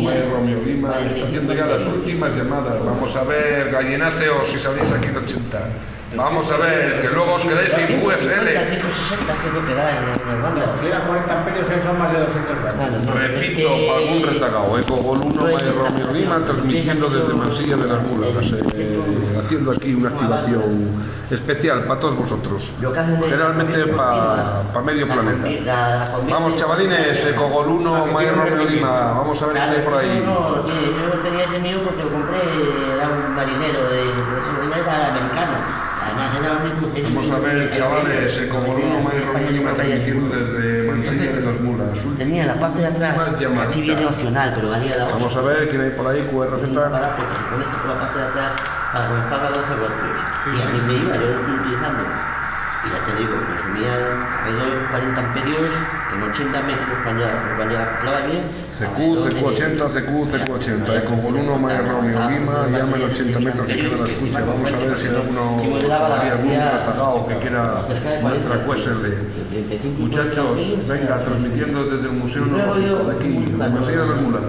Romeo Lima, está haciendo ya las últimas llamadas. Vamos a ver, gallináceos, si salís aquí de 80. Vamos a ver, que luego os quedáis sin 160, USL. 60, que é lo que da en as bandas. No, si era 40 amperios, son máis de 200 vatios. Bueno, Repito, es que... algún rezagado, eh, con Goluno no máis Romy Rima, transmitiendo desde Mansilla de las Mulas, eh, haciendo aquí unha activación especial para todos vosotros. Generalmente para pa medio planeta. Vamos, chavalines, Eco eh, con Goluno máis Romy Rima, vamos a ver que hai por aí. Vamos a ver, chavales, Eco Gol 1, Mike Romeo Lima, transmitiendo desde Mansilla de las Mulas. Tenía en la parte de atrás, aquí viene opcional, pero valía la Vamos a ver quién hay por ahí, un QRZ. aparato que se conecta por la parte de atrás para conectar a 12 voltios. y a mí me iba, yo lo estoy utilizando. Y ya te digo, pues tenía alrededor de 40 amperios en 80 metros cuando, cuando acoplaba bien. CQ, CQ80, CQ, CQ80, Eco Gol 1, Mike Romeo Lima, llama en 80 metros que queda la escucha. Vamos a ver si hay alguno, hay algún rezagado que quiera nuestra QSL. Muchachos, venga, transmitiendo desde el Museo Neológico de aquí, de Mansilla de las Mulas.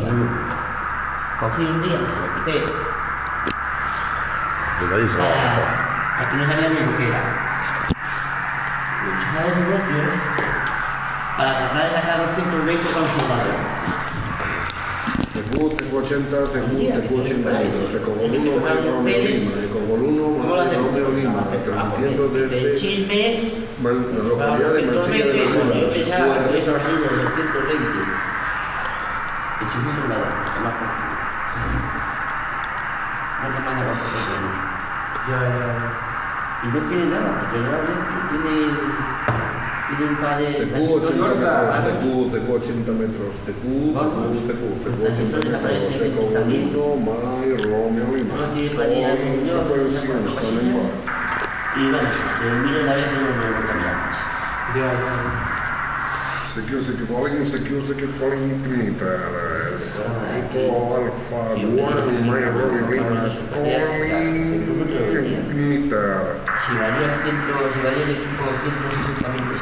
Cogí un día, se lo quité. Desde ahí se va a pasar. para- Aquí no sabía ni lo que era. Los voltios para tratar de sacar los 120 con soldado. CQ, CQ80, CQ, CQ80 metros, Eco Gol 1, Mike Romeo Lima, Eco Gol 1, ¿Cómo lo Mike hacemos? Romeo Lima, transmitiendo El desde la localidad de Mansilla de las yo Mulas. pensaba que esto ha QRZ. sido de 120. Y si no soldado, hasta más culo. No te manda culo. Ya, ya, ya. Y no tiene nada, porque realmente tiene, tiene un par de... CQ 80 metros, CQ, CQ 80 metros, CQ, CQ, CQ, CQ 80 metros, Eco Gol 1, Mike Romeo Lima. No tiene paridad, All no, frequencies no, on no, board. Y bueno, que mire una vez y no me vuelvo a mirar más. Ya, ya. Secure, secure calling, secure, secure calling, Trinidad. Eco Alpha 1, Mike Romeo Lima, calling, Trinidad. Si valía, ciento, si valía el equipo 160 mil